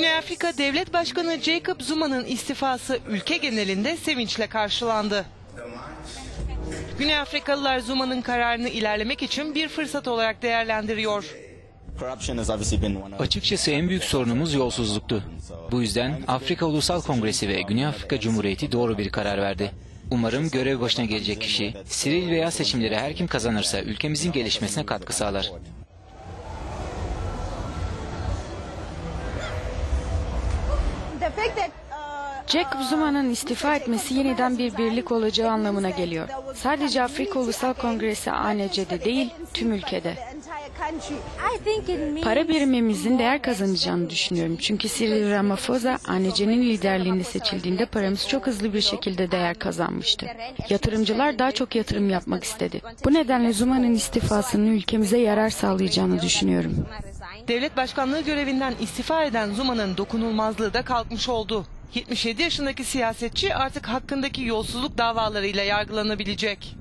Güney Afrika Devlet Başkanı Jacob Zuma'nın istifası ülke genelinde sevinçle karşılandı. Güney Afrikalılar Zuma'nın kararını ilerlemek için bir fırsat olarak değerlendiriyor. Açıkçası en büyük sorunumuz yolsuzluktu. Bu yüzden Afrika Ulusal Kongresi ve Güney Afrika Cumhuriyeti doğru bir karar verdi. Umarım görev başına gelecek kişi, sivil veya seçimleri her kim kazanırsa ülkemizin gelişmesine katkı sağlar. Jacob Zuma'nın istifa etmesi yeniden bir birlik olacağı anlamına geliyor. Sadece Afrika Ulusal Kongresi ANC'de değil, tüm ülkede. Para birimimizin değer kazanacağını düşünüyorum. Çünkü Cyril Ramaphosa ANC'nin liderliğinde seçildiğinde paramız çok hızlı bir şekilde değer kazanmıştı. Yatırımcılar daha çok yatırım yapmak istedi. Bu nedenle Zuma'nın istifasının ülkemize yarar sağlayacağını düşünüyorum. Devlet başkanlığı görevinden istifa eden Zuma'nın dokunulmazlığı da kalkmış oldu. 77 yaşındaki siyasetçi artık hakkındaki yolsuzluk davalarıyla yargılanabilecek.